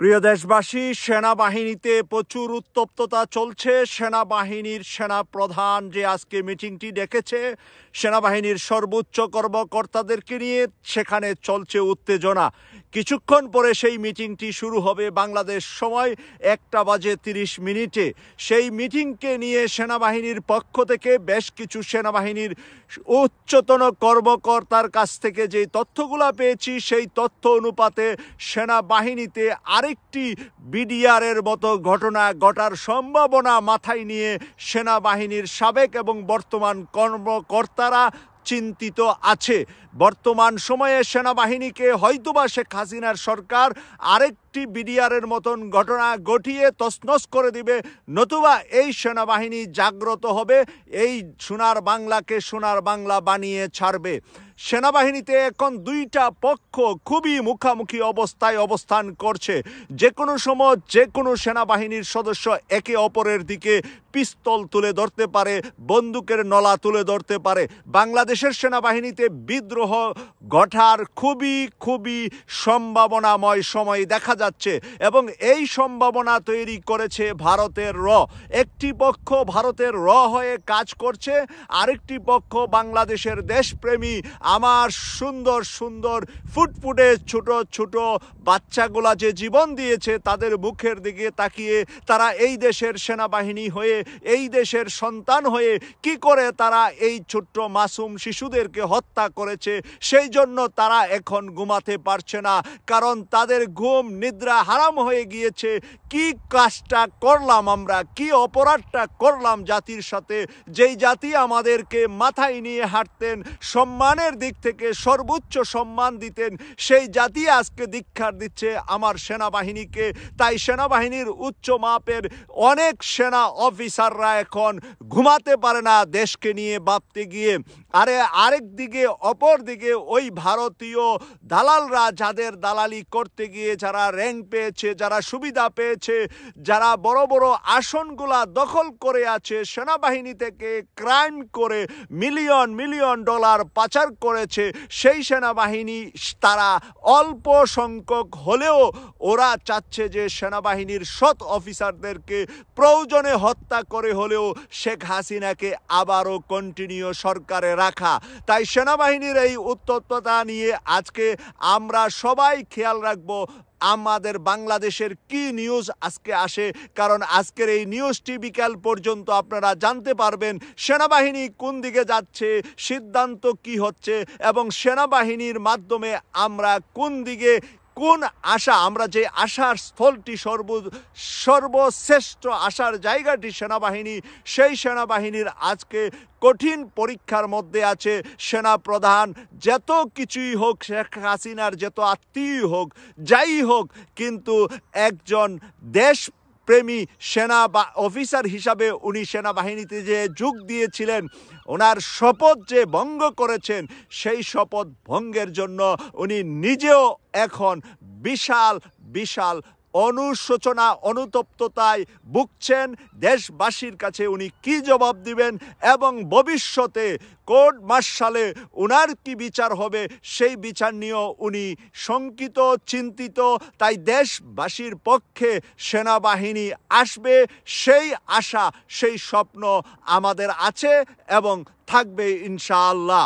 প্রিয় দেশবাসী, সেনাবাহিনীতে প্রচুর উত্তপ্ততা চলছে। সেনাবাহিনীর সেনা প্রধান যে আজকে মিটিংটি ডেকেছে, সেনাবাহিনীর সর্বোচ্চ কর্মকর্তাদেরকে নিয়ে সেখানে চলছে উত্তেজনা। কিছুক্ষণ পরে সেই মিটিংটি শুরু হবে বাংলাদেশ সময় একটা বাজে তিরিশ মিনিটে। সেই মিটিংকে নিয়ে সেনাবাহিনীর পক্ষ থেকে বেশ কিছু সেনাবাহিনীর উচ্চতন কর্মকর্তার কাছ থেকে যে তথ্যগুলো পেয়েছি, সেই তথ্য অনুপাতে সেনাবাহিনীতে আরেকটি বিডিআরের মতো ঘটনা ঘটার সম্ভাবনা মাথায় নিয়ে সেনাবাহিনীর সাবেক এবং বর্তমান কর্মকর্তারা চিন্তিত আছে। বর্তমান সময়ে সেনাবাহিনীকে হয়তোবা শেখ হাসিনার সরকার আরেকটি বিডিআরের মতন ঘটনা ঘটিয়ে তসনস করে দিবে, নতুবা এই সেনাবাহিনী জাগ্রত হবে, এই সোনার বাংলাকে সোনার বাংলা বানিয়ে ছাড়বে। সেনাবাহিনীতে এখন দুইটা পক্ষ খুবই মুখামুখি অবস্থায় অবস্থান করছে। যে কোনো সময় যে কোনো সেনাবাহিনীর সদস্য একে অপরের দিকে পিস্তল তুলে ধরতে পারে, বন্দুকের নলা তুলে ধরতে পারে। বাংলাদেশের সেনাবাহিনীতে বিদ্রোহ ঘটার খুবই খুবই সম্ভাবনাময় সময় দেখা যাচ্ছে এবং এই সম্ভাবনা তৈরি করেছে ভারতের র। একটি পক্ষ ভারতের র হয়ে কাজ করছে, আরেকটি পক্ষ বাংলাদেশের দেশপ্রেমী আমার সুন্দর সুন্দর ফুটফুটে ছোট ছোট বাচ্চাগুলা যে জীবন দিয়েছে তাদের মুখের দিকে তাকিয়ে তারা এই দেশের সেনাবাহিনী হয়ে, এই দেশের সন্তান হয়ে কি করে তারা এই ছোট্ট মাসুম শিশুদেরকে হত্যা করেছে, সেই জন্য তারা এখন ঘুমাতে পারছে না, কারণ তাদের ঘুম নিদ্রা হারাম হয়ে গিয়েছে। কি কাজটা করলাম আমরা? কি অপরাধটা করলাম জাতির সাথে? যেই জাতি আমাদেরকে মাথায় নিয়ে হাঁটতেন সম্মানের দিক থেকে সর্বোচ্চ সম্মান দিতেন। সেই জাতি আজকে দীক্ষার দিচ্ছে আমার সেনাবাহিনীকে। তাই সেনাবাহিনীর উচ্চ মাপের অনেক সেনা অফিসাররা এখন ঘুমাতে পারে না দেশকে নিয়ে ভাবতে গিয়ে। আরে আরেক দিকে, অপর দিকে ওই ভারতীয় দালালরা যাদের দালালি করতে গিয়ে যারা র্যাঙ্ক পেয়েছে, যারা সুবিধা পেয়েছে, যারা বড় বড় আসনগুলা দখল করে আছে, সেনাবাহিনী থেকে ক্রাইম করে মিলিয়ন মিলিয়ন ডলার পাচার করেছে, সেই সেনাবাহিনী তারা অল্প সংখ্যক হলেও ওরা চাচ্ছে যে সেনাবাহিনীর সৎ অফিসারদেরকে প্রয়োজনে হত্যা করে হলেও শেখ হাসিনাকে আবারও কন্টিনিউ সরকারে রাখা। তাই সেনাবাহিনীর এই উত্তপ্ততা নিয়ে আজকে আমরা সবাই খেয়াল রাখব আমাদের বাংলাদেশের কি নিউজ আজকে আসে? কারণ আজকের এই নিউজটি বিকাল পর্যন্ত আপনারা জানতে পারবেন সেনাবাহিনী কোন দিকে যাচ্ছে, সিদ্ধান্ত কি হচ্ছে এবং সেনাবাহিনীর মাধ্যমে আমরা কোন দিকে কোন আশা? আমরা যে আশার স্থলটি সর্ব, সর্বশ্রেষ্ঠ আশার জায়গাটি সেনাবাহিনী, সেই সেনাবাহিনীর আজকে কঠিন পরীক্ষার মধ্যে আছে। সেনা প্রধান যত কিছুই হোক, শেখ হাসিনার যত আত্মীয় হোক, যাই হোক, কিন্তু একজন দেশ প্রেমী সেনা বা অফিসার হিসাবে উনি সেনাবাহিনীতে যে যোগ দিয়েছিলেন, ওনার শপথ যে ভঙ্গ করেছেন, সেই শপথ ভঙ্গের জন্য উনি নিজেও এখন বিশাল বিশাল অনুশোচনা, অনুতপ্ততায় ভুগছেন। দেশবাসীর কাছে উনি কি জবাব দিবেন এবং ভবিষ্যতে কোর্ট মার্শালে উনার কি বিচার হবে সেই বিচার নিয়েও উনি শঙ্কিত, চিন্তিত। তাই দেশবাসীর পক্ষে সেনাবাহিনী আসবে, সেই আশা, সেই স্বপ্ন আমাদের আছে এবং থাকবে ইনশাআল্লাহ।